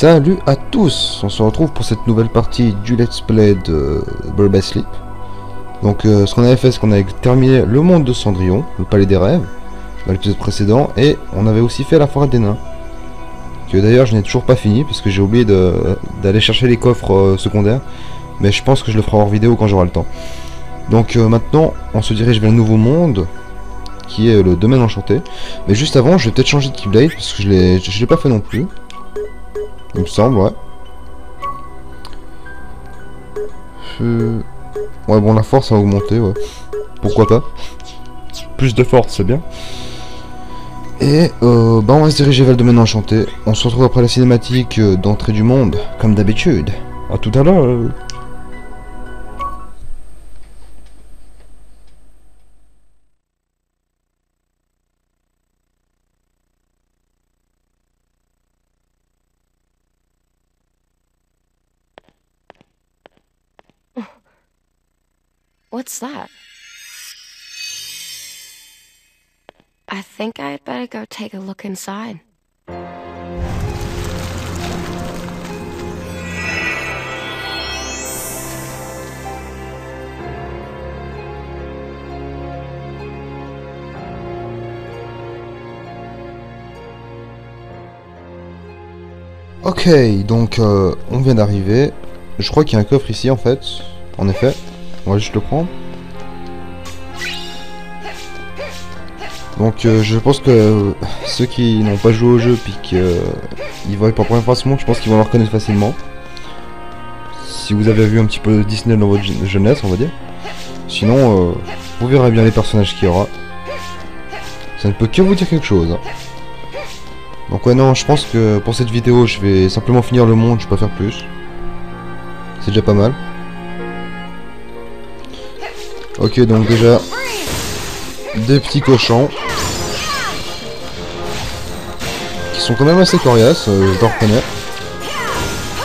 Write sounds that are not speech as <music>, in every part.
Salut à tous, on se retrouve pour cette nouvelle partie du let's play de Bird Sleep. Donc euh, ce qu'on avait fait, c'est qu'on avait terminé le monde de Cendrillon, le palais des rêves, dans l'épisode précédent, et on avait aussi fait la forêt des nains. Que d'ailleurs je n'ai toujours pas fini, parce que j'ai oublié d'aller chercher les coffres euh, secondaires, mais je pense que je le ferai hors vidéo quand j'aurai le temps. Donc euh, maintenant, on se dirige vers le nouveau monde, qui est le domaine enchanté. Mais juste avant, je vais peut-être changer de Keyblade, parce que je je l'ai pas fait non plus. Il me semble, ouais. Euh, Ouais, bon, la force a augmenté, ouais. Pourquoi pas Plus de force, c'est bien. Et, euh, bah, on va se diriger vers le domaine enchanté. On se retrouve après la cinématique euh, d'entrée du monde, comme d'habitude. À tout à l'heure. What's that? I think better go take a look inside. Ok, donc euh, on vient d'arriver. Je crois qu'il y a un coffre ici en fait. En effet. On va juste le prendre. Donc euh, je pense que euh, ceux qui n'ont pas joué au jeu puis qu'ils voient pour la première fois ce monde, je pense qu'ils vont le reconnaître facilement. Si vous avez vu un petit peu Disney dans votre je- jeunesse, on va dire. Sinon, euh, vous verrez bien les personnages qu'il y aura. Ça ne peut que vous dire quelque chose. hein. Donc ouais non, je pense que pour cette vidéo, je vais simplement finir le monde, je peux pas faire plus. C'est déjà pas mal. Ok, donc déjà, des petits cochons. Qui sont quand même assez coriaces, euh, je dois reconnaître.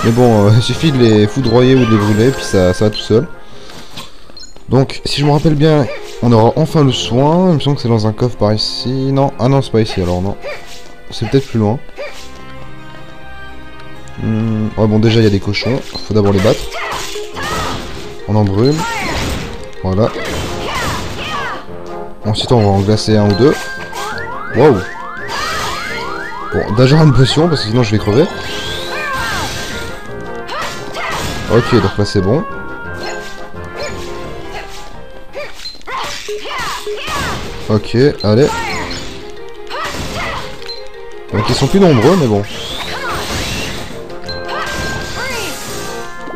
Mais bon, euh, <laughs> il suffit de les foudroyer ou de les brûler, puis ça, ça va tout seul. Donc, si je me rappelle bien, on aura enfin le soin. Il me semble que c'est dans un coffre par ici. Non, ah non, c'est pas ici alors, non. C'est peut-être plus loin. Hmm, Ouais, bon, déjà, il y a des cochons. Faut d'abord les battre. On en brûle. Voilà. Ensuite, on va en glacer un ou deux. Waouh. Bon, déjà une potion, parce que sinon je vais crever. Ok, donc là c'est bon. Ok, allez. Donc ils sont plus nombreux, mais bon.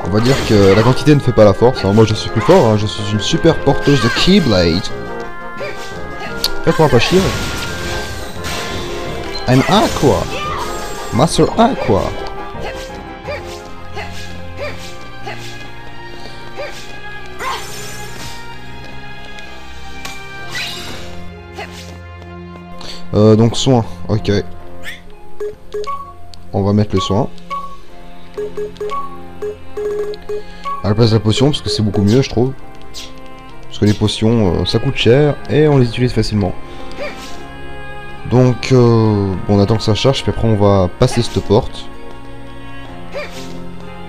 On va dire que la quantité ne fait pas la force. hein. Moi je suis plus fort, hein. je suis une super porteuse de Keyblade. Faites-moi pas chier. I'm Aqua. Master Aqua. Euh, donc soin, ok. On va mettre le soin. À la place de la potion, parce que c'est beaucoup mieux, je trouve. Parce que les potions, euh, ça coûte cher et on les utilise facilement. Donc, euh, on attend que ça charge, puis après on va passer cette porte.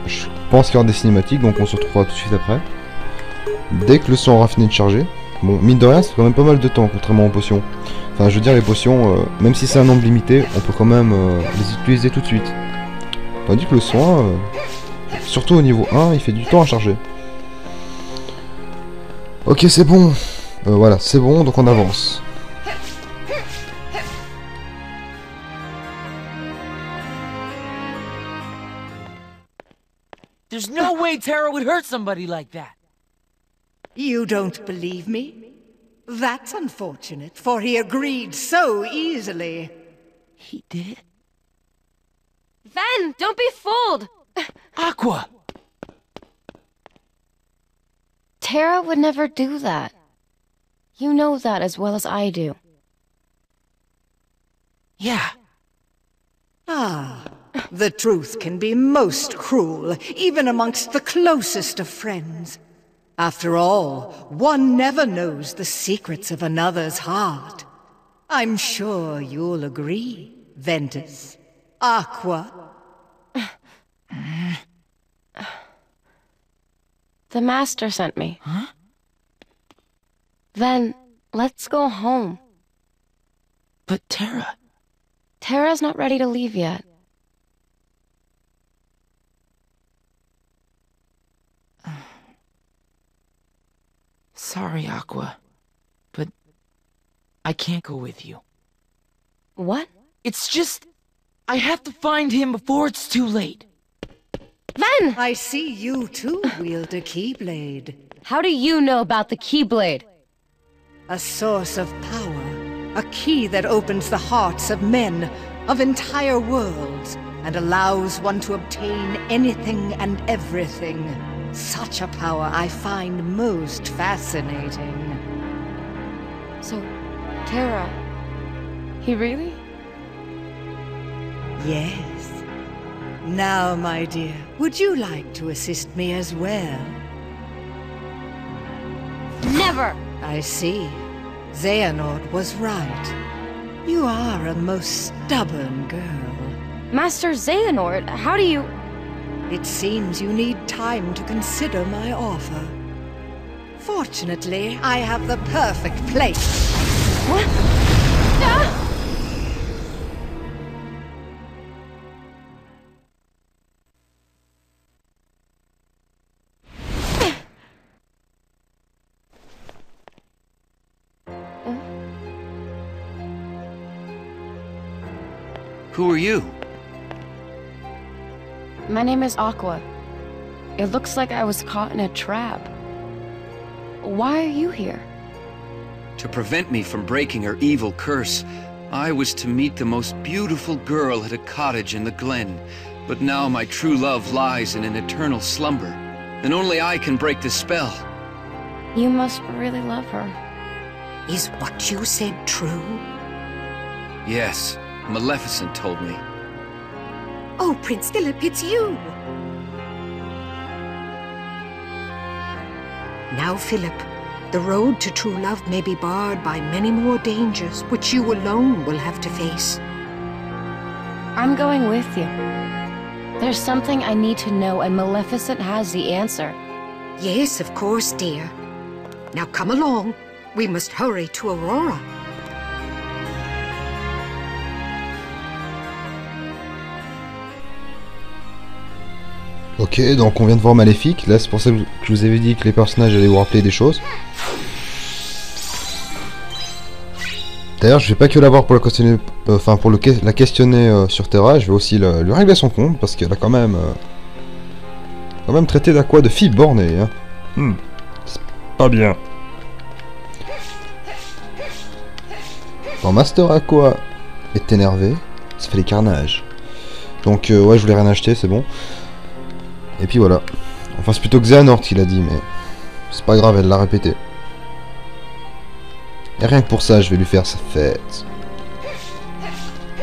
Je pense qu'il y aura des cinématiques, donc on se retrouvera tout de suite après. Dès que le son aura fini de charger. Bon, mine de rien, c'est quand même pas mal de temps, contrairement aux potions. Enfin, je veux dire, les potions, euh, même si c'est un nombre limité, on peut quand même euh, les utiliser tout de suite. Tandis que le soin, surtout au niveau 1, il fait du temps à charger. Ok, c'est bon. Euh, voilà, c'est bon, donc on avance. There's no way Tara would hurt somebody like that. You don't believe me? That's unfortunate, for he agreed so easily. He did? Ven, don't be fooled! Aqua! Tara would never do that. You know that as well as I do. Yeah. Ah, the truth can be most cruel, even amongst the closest of friends. After all, one never knows the secrets of another's heart. I'm sure you'll agree, Ventus. Aqua. The Master sent me. Huh? Then, let's go home. But Tara, Tara's not ready to leave yet. <sighs> sorry, Aqua, but I can't go with you. What? It's just, I have to find him before it's too late. Ven! I see you too wield a Keyblade. How do you know about the Keyblade? A source of power. A key that opens the hearts of men, of entire worlds, and allows one to obtain anything and everything. Such a power I find most fascinating. So, Tara. He really? Yes. Now, my dear, would you like to assist me as well? Never! I see. Xehanort was right. You are a most stubborn girl. Master Xehanort, how do you. It seems you need time to consider my offer. Fortunately, I have the perfect place. What? Ah! You? My name is Aqua. It looks like I was caught in a trap. Why are you here? To prevent me from breaking her evil curse, I was to meet the most beautiful girl at a cottage in the glen. But now my true love lies in an eternal slumber, and only I can break the spell. You must really love her. Is what you said true? Yes, Maleficent told me. Oh, Prince Philip, it's you! Now, Philip, the road to true love may be barred by many more dangers, which you alone will have to face. I'm going with you. There's something I need to know, and Maleficent has the answer. Yes, of course, dear. Now come along. We must hurry to Aurora. Ok, donc on vient de voir Maléfique. Là, c'est pour ça que je vous avais dit que les personnages allaient vous rappeler des choses. D'ailleurs, je vais pas que la voir pour la questionner, euh, enfin pour le, la questionner euh, sur Terra, je vais aussi le, lui régler son compte parce qu'elle a quand même, euh, quand même traité d'Aqua de fille bornée. Hein. Hmm, c'est pas bien. Quand Master Aqua est énervé, ça fait des carnages. Donc ouais, je voulais rien acheter, c'est bon. Et puis voilà. Enfin, c'est plutôt Xehanort qui l'a dit, mais c'est pas grave, elle l'a répété. Et rien que pour ça, je vais lui faire sa fête.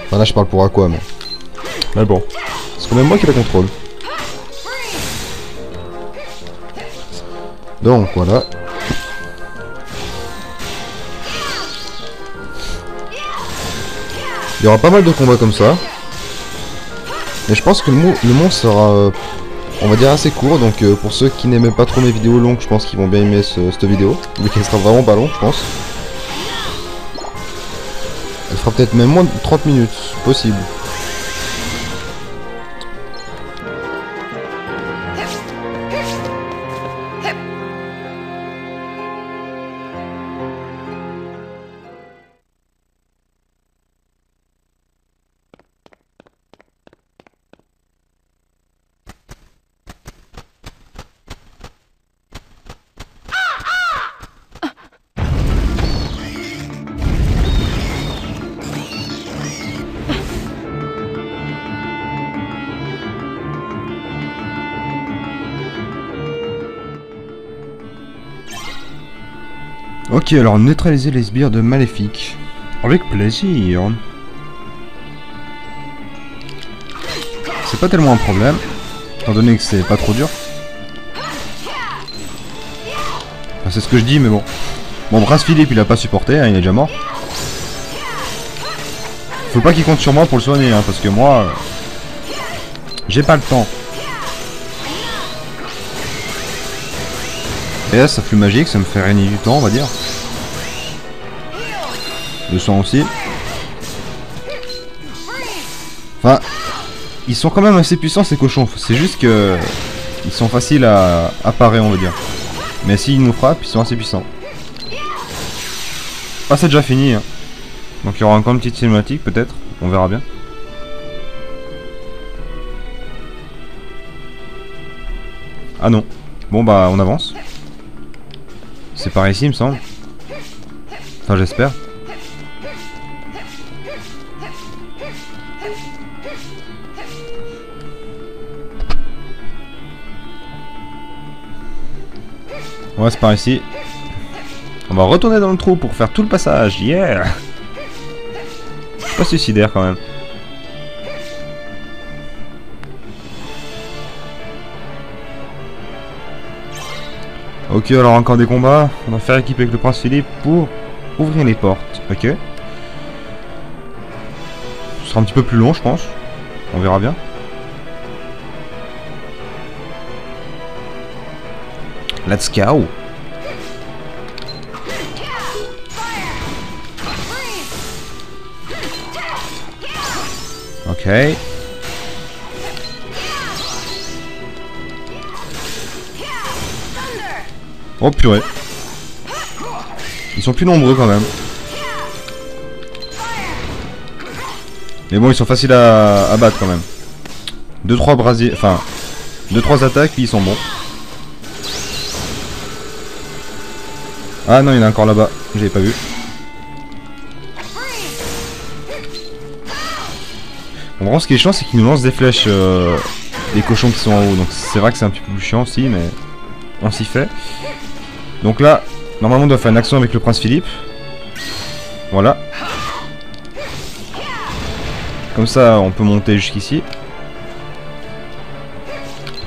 Enfin là, je parle pour à quoi, mais... Mais bon. C'est quand même moi qui la contrôle. Donc, voilà. Il y aura pas mal de combats comme ça. Mais je pense que le, le monstre sera... Euh, on va dire assez court, donc euh, pour ceux qui n'aimaient pas trop mes vidéos longues, je pense qu'ils vont bien aimer cette vidéo, vu qu'elle sera vraiment pas longue, je pense. Elle fera peut-être même moins de 30 minutes, possible. Ok, alors neutraliser les sbires de Maléfique. Avec plaisir. C'est pas tellement un problème, étant donné que c'est pas trop dur. C'est ce que je dis, mais bon. Bon, Prince Philippe, il a pas supporté, hein, il est déjà mort. Faut pas qu'il compte sur moi pour le soigner, hein, parce que moi... Euh, j'ai pas le temps. Et là, ça flux magique, ça me fait régner du temps, on va dire. Le sang aussi. Enfin, ils sont quand même assez puissants ces cochons. C'est juste que ils sont faciles à apparaître, on va dire. Mais s'ils nous frappent, ils sont assez puissants. Ah, c'est déjà fini. Hein. Donc il y aura encore une petite cinématique, peut-être. On verra bien. Ah non. Bon bah on avance. C'est par ici il me semble. Enfin j'espère. Ouais c'est par ici. On va retourner dans le trou pour faire tout le passage. Yeah Pas suicidaire quand même. Ok, alors encore des combats. On va faire équipe avec le prince Philippe pour ouvrir les portes. Ok. Un petit peu plus long, je pense. On verra bien. Let's go. Ok. Oh purée. Ils sont plus nombreux quand même. Mais bon, ils sont faciles à, battre quand même. 2-3 brasiers... Enfin... 2-3 attaques, puis ils sont bons. Ah non, il y a encore là-bas. J'avais pas vu. En gros, ce qui est chiant, c'est qu'ils nous lancent des flèches... Euh, les cochons qui sont en haut. Donc c'est vrai que c'est un petit peu plus chiant aussi, mais... On s'y fait. Donc là, normalement on doit faire une action avec le prince Philippe. Voilà. Comme ça, on peut monter jusqu'ici.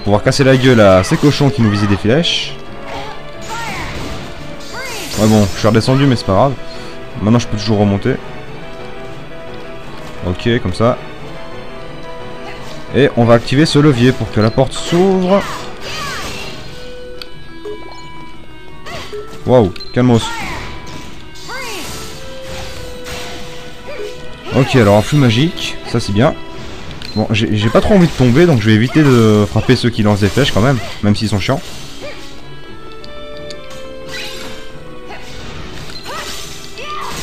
Pouvoir casser la gueule à ces cochons qui nous visaient des flèches. Ouais bon, je suis redescendu mais c'est pas grave. Maintenant je peux toujours remonter. Ok, comme ça. Et on va activer ce levier pour que la porte s'ouvre. Waouh, calmos. Ok, alors un flux magique, ça c'est bien. Bon, j'ai pas trop envie de tomber, donc je vais éviter de frapper ceux qui lancent des flèches quand même, même s'ils sont chiants.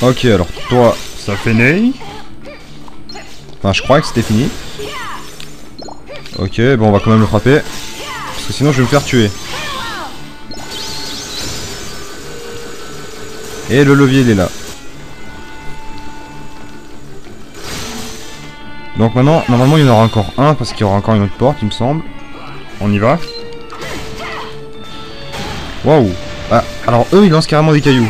Ok, alors toi, ça fait ney. Enfin, je crois que c'était fini. Ok, bon, on va quand même le frapper. Parce que sinon, je vais me faire tuer. Et le levier il est là. Donc maintenant, normalement il y en aura encore un parce qu'il y aura encore une autre porte il me semble. On y va. Waouh Ah, alors eux ils lancent carrément des cailloux.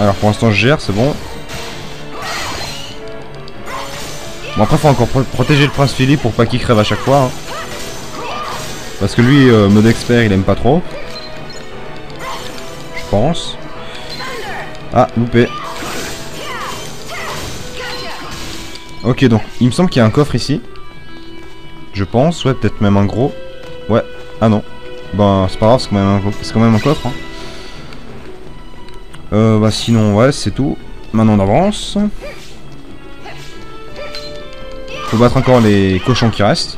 Alors pour l'instant je gère, c'est bon. Bon après faut encore protéger le prince Philippe pour pas qu'il crève à chaque fois. Hein. Parce que lui, euh, mode expert, il aime pas trop. Je pense. Ah, loupé. Ok, donc, il me semble qu'il y a un coffre ici. Je pense, ouais, peut-être même un gros. Ouais, ah non. Ben, c'est pas grave, c'est quand, quand, même un coffre. Hein. Euh, bah sinon, ouais, c'est tout. Maintenant, on avance. Faut battre encore les cochons qui restent.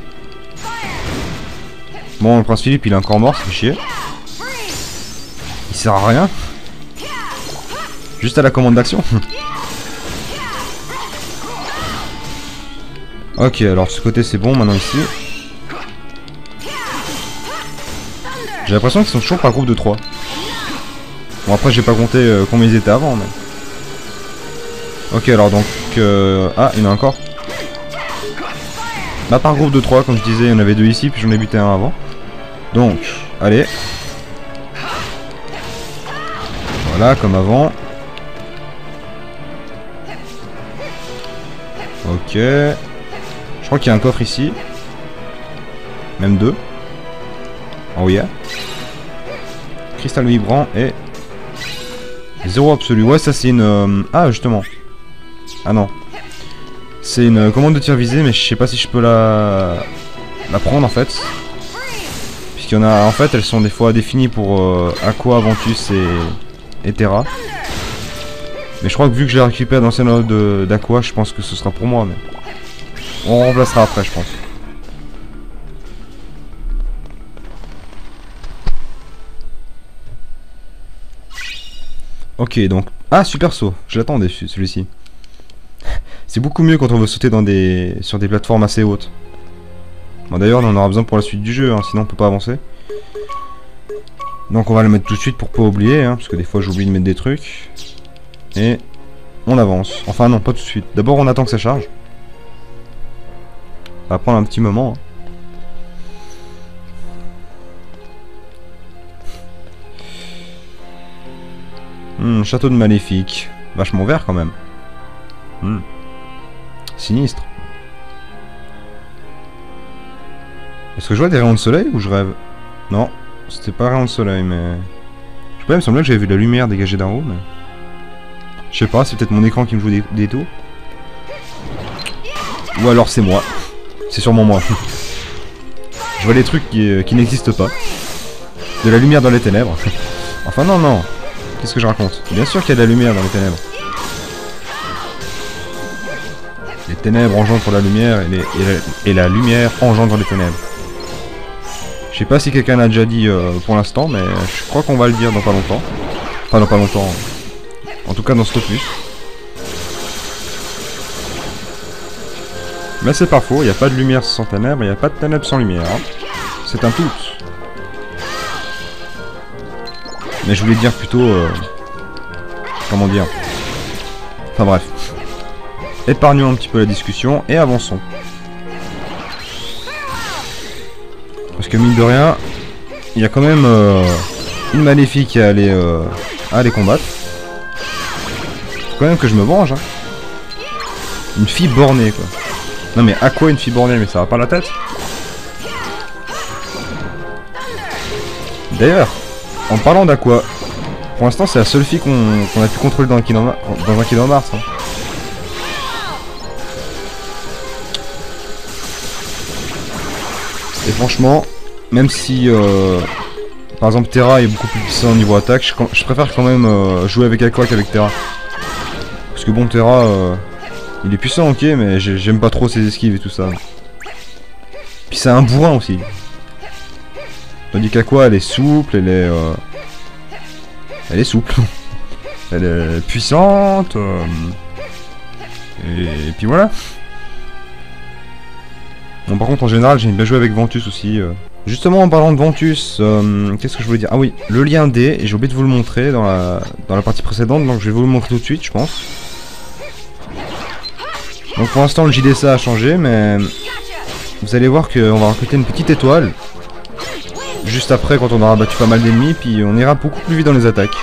Bon, le prince Philippe, il est encore mort, c'est chier. Il sert à rien. Juste à la commande d'action. <laughs> ok, alors ce côté c'est bon, maintenant ici. J'ai l'impression qu'ils sont toujours par groupe de 3. Bon après j'ai pas compté euh, combien ils étaient avant mais... Ok alors donc... Euh... Ah, il y en a encore. Bah par groupe de 3 comme je disais, il y en avait deux ici puis j'en ai buté un avant. Donc, allez. Voilà, comme avant. Ok. Je crois qu'il y a un coffre ici. Même deux. Oh yeah. Cristal vibrant et... Zéro absolu. Ouais, ça c'est une... Euh, ah, justement. Ah non. C'est une commande de tir visé, mais je sais pas si je peux la... La prendre en fait. qu'il y en a, en fait, elles sont des fois définies pour euh, Aqua, Ventus et, et Terra. Mais je crois que vu que j'ai récupéré l'ancien de d'Aqua, je pense que ce sera pour moi. Mais on remplacera après, je pense. Ok, donc... Ah, super saut. Je l'attendais, celui-ci. C'est beaucoup mieux quand on veut sauter dans des... sur des plateformes assez hautes. Bon, d'ailleurs, on en aura besoin pour la suite du jeu, hein, sinon on peut pas avancer. Donc on va le mettre tout de suite pour pas oublier, hein, parce que des fois j'oublie de mettre des trucs. Et on avance. Enfin non, pas tout de suite. D'abord on attend que ça charge. Ça va prendre un petit moment. Hein. Hmm, château de Maléfique. Vachement vert quand même. Hmm. Sinistre. Est-ce que je vois des rayons de soleil ou je rêve? Non, c'était pas rayons de soleil, mais... Je sais pas, il me semblait que j'avais vu la lumière dégagée d'en haut, mais... Je sais pas, c'est peut-être mon écran qui me joue des, tours. Ou alors c'est moi. C'est sûrement moi. je vois des trucs qui, euh, qui n'existent pas. De la lumière dans les ténèbres. <laughs> enfin non, non. Qu'est-ce que je raconte Bien sûr qu'il y a de la lumière dans les ténèbres. Les ténèbres engendrent la lumière et, et, la, lumière engendre les ténèbres. Je sais pas si quelqu'un l'a déjà dit euh, pour l'instant, mais je crois qu'on va le dire dans pas longtemps. Enfin, dans pas longtemps. En tout cas, dans ce opus. Mais c'est pas faux, il n'y a pas de lumière sans ténèbres, il n'y a pas de ténèbres sans lumière. Hein. C'est un tout. Mais je voulais dire plutôt... Euh, comment dire Enfin bref. Épargnons un petit peu la discussion et avançons. Parce que mine de rien, il y a quand même euh, une maléfique à aller, euh, à aller combattre. Faut quand même que je me venge. Hein. Une fille bornée quoi. Non mais à quoi une fille bornée Mais ça va pas la tête D'ailleurs, en parlant d'Aqua, pour l'instant c'est la seule fille qu'on a pu contrôler dans un Kingdom, dans un. Hein. Et franchement, même si euh, par exemple Terra est beaucoup plus puissant au niveau attaque, je, préfère quand même euh, jouer avec Aqua qu'avec Terra. Parce que bon Terra, euh, il est puissant ok, mais j'aime pas trop ses esquives et tout ça. Puis c'est un bourrin aussi. Tandis qu'Aqua elle est souple, elle est... Elle est souple. <laughs> elle est puissante. et puis voilà. Bon, par contre, en général, j'aime bien jouer avec Ventus aussi. Euh. Justement, en parlant de Ventus, euh, qu'est-ce que je voulais dire? Ah oui, le lien D, et j'ai oublié de vous le montrer dans la, dans la partie précédente, donc je vais vous le montrer tout de suite, je pense. Donc pour l'instant, le JDSA a changé, mais vous allez voir qu'on va recruter une petite étoile. Juste après, quand on aura battu pas mal d'ennemis, puis on ira beaucoup plus vite dans les attaques.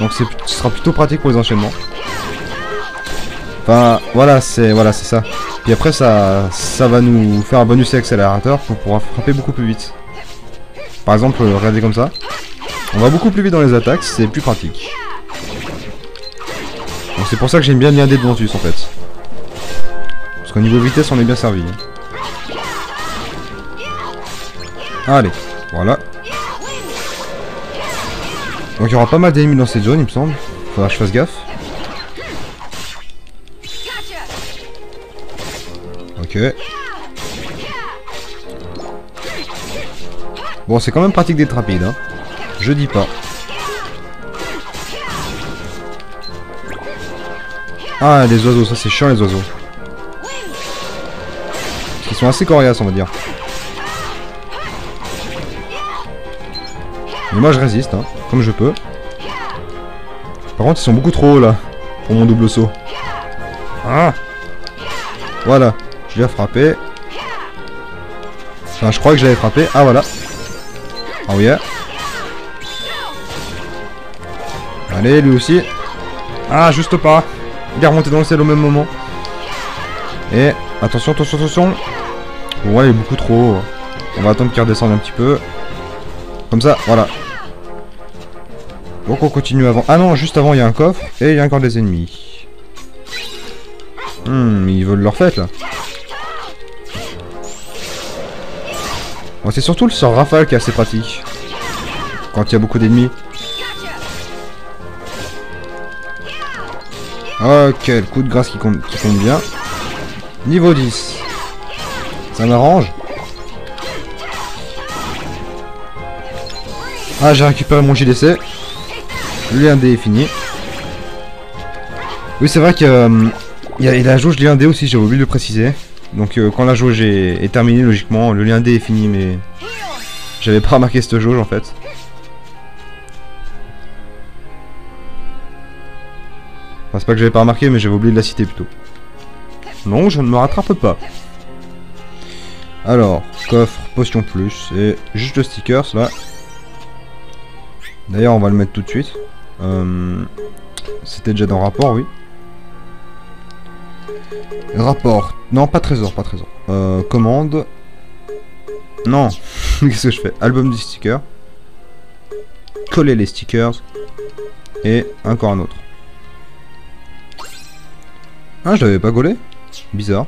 Donc ce sera plutôt pratique pour les enchaînements. Enfin, voilà, c'est voilà, c'est ça. Puis après, ça, ça va nous faire un bonus accélérateur pour pouvoir frapper beaucoup plus vite. Par exemple, regardez comme ça. On va beaucoup plus vite dans les attaques, c'est plus pratique. Donc c'est pour ça que j'aime bien bien des Ventus en fait. Qu'au niveau vitesse, on est bien servi. Allez, voilà. Donc il y aura pas mal d'ennemis dans cette zone, il me semble. Faudra que je fasse gaffe. Bon, c'est quand même pratique d'être rapide, hein. Je dis pas. Ah, les oiseaux, ça c'est chiant les oiseaux. Ils sont assez coriaces, on va dire. Mais moi je résiste, hein, comme je peux. Par contre, ils sont beaucoup trop hauts là, pour mon double saut. Ah Voilà. Je l'ai frappé. Enfin, je crois que j'avais frappé. Ah, voilà. Oh yeah. Allez, lui aussi. Ah, juste pas. Il est remonté dans le ciel au même moment. Et attention, attention, attention. Ouais, il est beaucoup trop On va attendre qu'il redescende un petit peu. Comme ça, voilà. Donc on continue avant. Ah non, juste avant, il y a un coffre. Et il y a encore des ennemis. Hmm, ils veulent leur fête, là. Bon, c'est surtout le sort rafale qui est assez pratique. Quand il y a beaucoup d'ennemis. Ok, le coup de grâce qui qui compte bien. Niveau 10. Ça m'arrange. Ah, j'ai récupéré mon JDC. Le 1D est fini. Oui, c'est vrai que euh, y, a, la jauge lien D aussi, j'ai oublié de préciser. Donc euh, quand la jauge est, est terminée, logiquement, le lien D est fini, mais j'avais pas remarqué cette jauge en fait. Enfin, c'est pas que j'avais pas remarqué, mais j'avais oublié de la citer plutôt. Non, je ne me rattrape pas. Alors, coffre, potion plus, et juste le stickers là. D'ailleurs, on va le mettre tout de suite. Euh, C'était déjà dans rapport, oui. Rapport. Non, pas trésor, pas trésor. Euh, commande. Non. <laughs> Qu'est-ce que je fais? Album du sticker. Coller les stickers. Et encore un autre. Ah, je l'avais pas collé? Bizarre.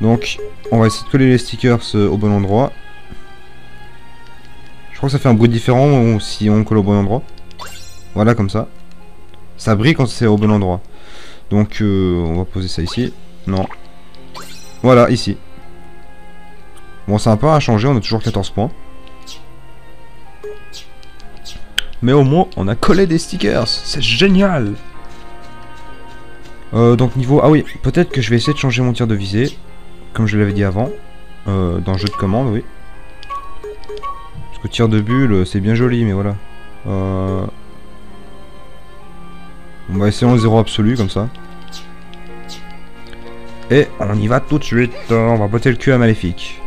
Donc, on va essayer de coller les stickers euh, au bon endroit. Je crois que ça fait un bruit différent si on colle au bon endroit. Voilà, comme ça. Ça brille quand c'est au bon endroit. Donc, euh, on va poser ça ici. Non. Voilà, ici. Bon, c'est un peu à changer, on a toujours 14 points. Mais au moins, on a collé des stickers. C'est génial euh, donc niveau... Ah oui, peut-être que je vais essayer de changer mon tir de visée. Comme je l'avais dit avant. Euh, dans le jeu de commande, oui. Parce que tir de bulle, c'est bien joli, mais voilà. Euh... On va essayer en zéro absolu, comme ça. Et on y va tout de suite. On va botter le cul à Maléfique.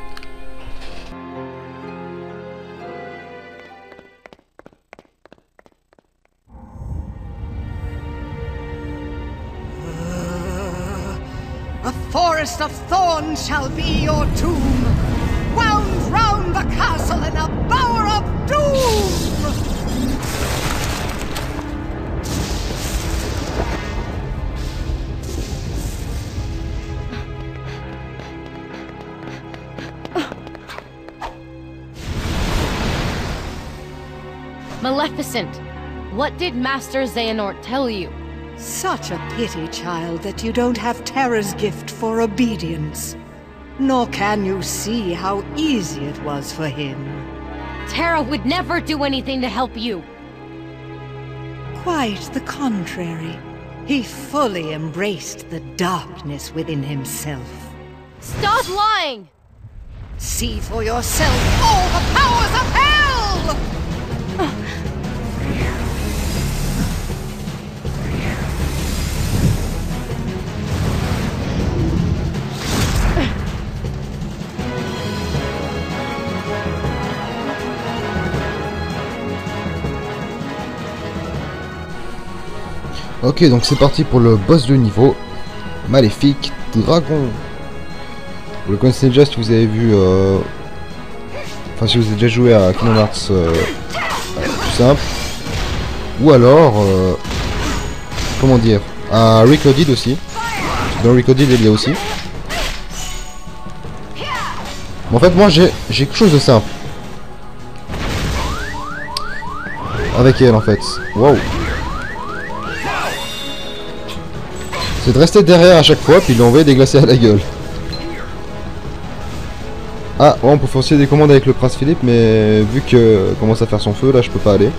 Forest of thorns shall be your tomb, wound round the castle in a bower of doom! Maleficent, what did Master Xehanort tell you? Such a pity, child, that you don't have Terra's gift for obedience. Nor can you see how easy it was for him. Terra would never do anything to help you. Quite the contrary. He fully embraced the darkness within himself. Stop lying! See for yourself all the powers of hell! Ok, donc c'est parti pour le boss de niveau. Maléfique Dragon. Vous le connaissez déjà si vous avez vu... euh, Enfin, si vous avez déjà joué à Kingdom Hearts euh, plus simple. Ou alors... euh, Comment dire À Recoded aussi. Dans Recoded il y a aussi. En fait, moi j'ai quelque chose de simple. Avec elle en fait. Wow. C'est de rester derrière à chaque fois, puis lui envoyer des à la gueule. Ah, ouais, on peut aussi des commandes avec le prince Philippe, mais vu que commence à faire son feu, là, je peux pas aller.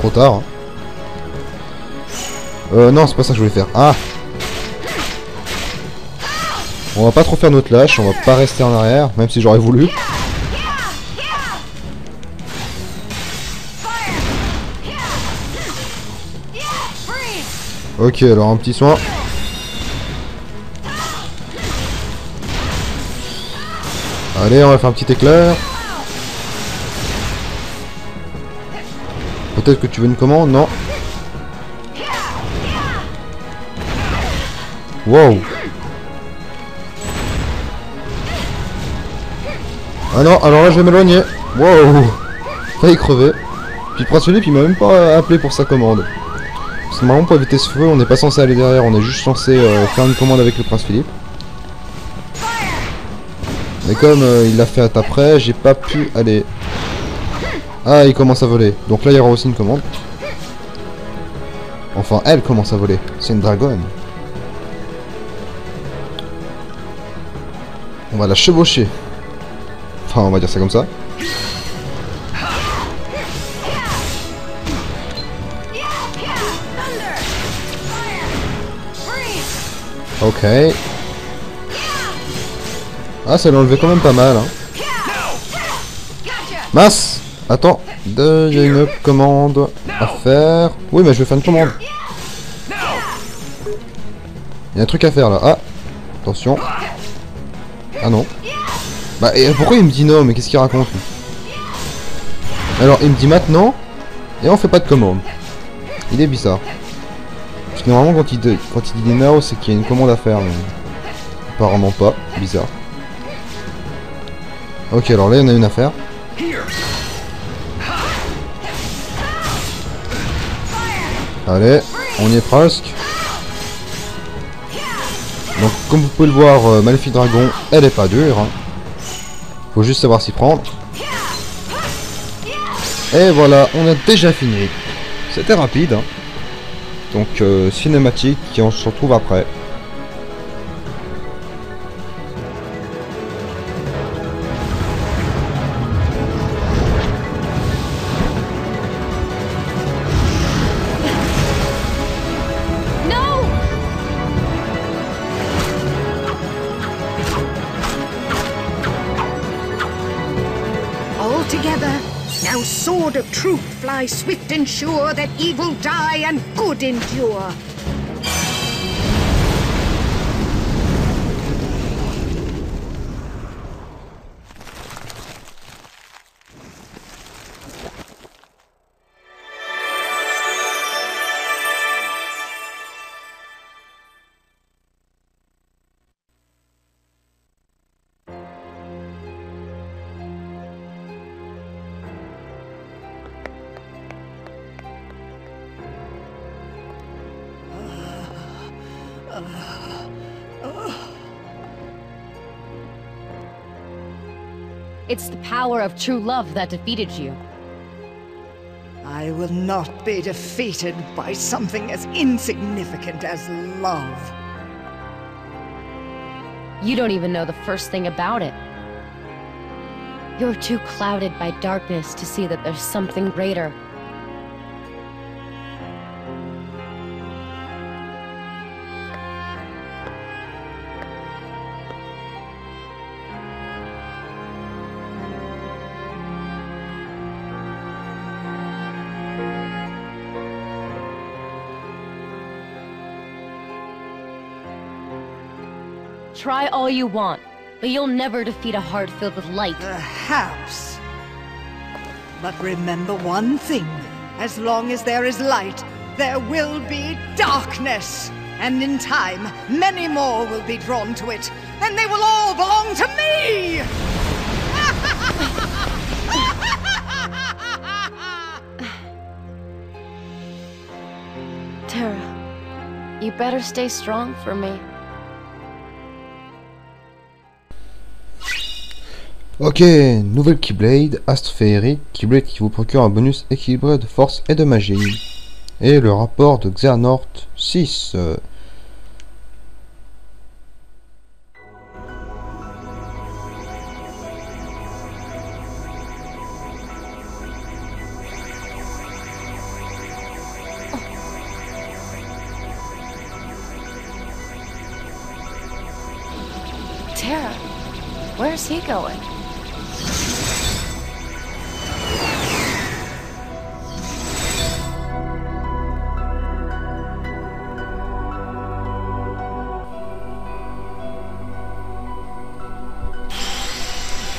Trop tard. hein. Euh, non, c'est pas ça que je voulais faire. Ah On va pas trop faire notre lâche, on va pas rester en arrière, même si j'aurais voulu. Ok, alors un petit soin. Allez, on va faire un petit éclair. Peut-être que tu veux une commande Non. Wow. Ah non, alors là je vais m'éloigner. Wow. Failli crever. Puis le Philippe il m'a même pas appelé pour sa commande. C'est marrant pour éviter ce feu, on n'est pas censé aller derrière, on est juste censé euh, faire une commande avec le prince Philippe. Mais comme euh, il l'a fait après, j'ai pas pu aller. Ah, il commence à voler. Donc là, il y aura aussi une commande. Enfin, elle commence à voler. C'est une dragonne. On va la chevaucher. Enfin, on va dire ça comme ça. Ok. Ah, ça l'a enlevé quand même pas mal. Hein. Mince Attends, il y a une commande à faire. Oui, mais je vais faire une commande. Il y a un truc à faire là. Ah Attention. Ah non. Bah, pourquoi il me dit non Mais qu'est-ce qu'il raconte Alors, il me dit maintenant, et on fait pas de commande. Il est bizarre. Normalement, quand il, quand il dit now, c'est qu'il y a une commande à faire. Mais... Apparemment pas. Bizarre. Ok, alors là, il y en a une à faire. Allez, on y est presque. Donc, comme vous pouvez le voir, euh, Dragon, elle est pas dure. Hein. Faut juste savoir s'y prendre. Et voilà, on a déjà fini. C'était rapide. Hein. Donc, euh, cinématique, et on se retrouve après. Fly swift and sure, that evil die and good endure. It's the power of true love that defeated you. I will not be defeated by something as insignificant as love. You don't even know the first thing about it. You're too clouded by darkness to see that there's something greater. All you want, but you'll never defeat a heart filled with light. Perhaps. But remember one thing. As long as there is light, there will be darkness. And in time, many more will be drawn to it. And they will all belong to me! <laughs> Tara, you better stay strong for me. Ok, nouvelle Keyblade, Astre Féerique, Keyblade qui vous procure un bonus équilibré de force et de magie. Et le rapport de Xehanort 6.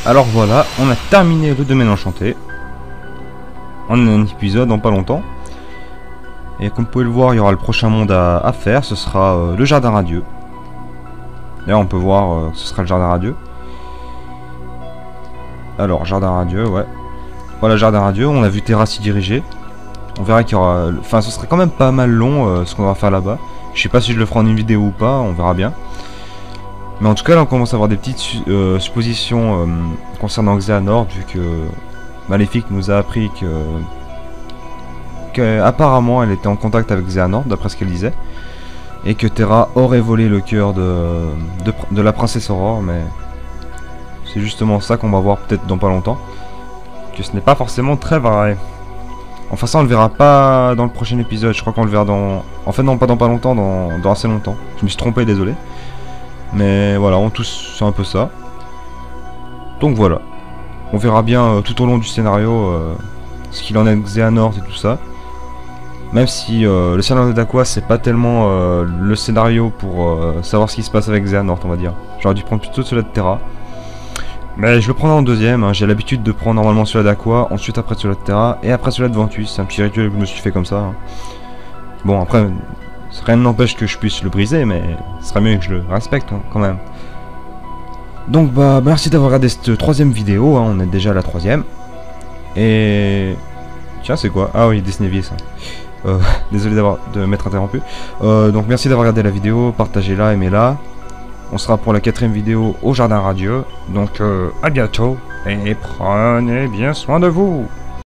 Alors voilà, on a terminé le domaine enchanté. On a un épisode dans pas longtemps. Et comme vous pouvez le voir, il y aura le prochain monde à, faire, ce sera euh, le jardin radieux. D'ailleurs, on peut voir euh, ce sera le jardin radieux. Alors, jardin radieux, ouais. Voilà, jardin radieux, on a vu Terra s'y diriger. On verra qu'il y aura... Enfin, ce serait quand même pas mal long euh, ce qu'on va faire là-bas. Je sais pas si je le ferai en une vidéo ou pas, on verra bien. Mais en tout cas, là, on commence à avoir des petites euh, suppositions euh, concernant Xehanort, vu que Maléfique nous a appris que... qu'apparemment, elle était en contact avec Xehanort, d'après ce qu'elle disait. Et que Terra aurait volé le cœur de la princesse Aurore, mais... C'est justement ça qu'on va voir peut-être dans pas longtemps. Que ce n'est pas forcément très vrai. Enfin ça on le verra pas dans le prochain épisode, je crois qu'on le verra dans... En fait non pas dans pas longtemps, dans, dans assez longtemps. Je me suis trompé, désolé. Mais voilà, on tous c'est un peu ça. Donc voilà. On verra bien euh, tout au long du scénario euh, ce qu'il en est de Xehanort et tout ça. Même si euh, le scénario d'Aqua c'est pas tellement le scénario pour savoir ce qui se passe avec Xehanort on va dire. J'aurais dû prendre plutôt celui de Terra. Mais je le prendrai en deuxième, hein. j'ai l'habitude de prendre normalement celui d'Aqua, ensuite après celui de Terra, et après celui de Ventus, c'est un petit rituel que je me suis fait comme ça. hein. Bon après, rien ne n'empêche que je puisse le briser, mais ce serait mieux que je le respecte hein, quand même. Donc bah merci d'avoir regardé cette troisième vidéo, hein, on est déjà à la troisième. Et... Tiens c'est quoi? Ah oui, Disney Vie ça. Euh, <laughs> désolé d'avoir de m'être interrompu. Euh, donc merci d'avoir regardé la vidéo, partagez-la, aimez-la. On sera pour la quatrième vidéo au Jardin Radio. Donc euh, à bientôt et prenez bien soin de vous.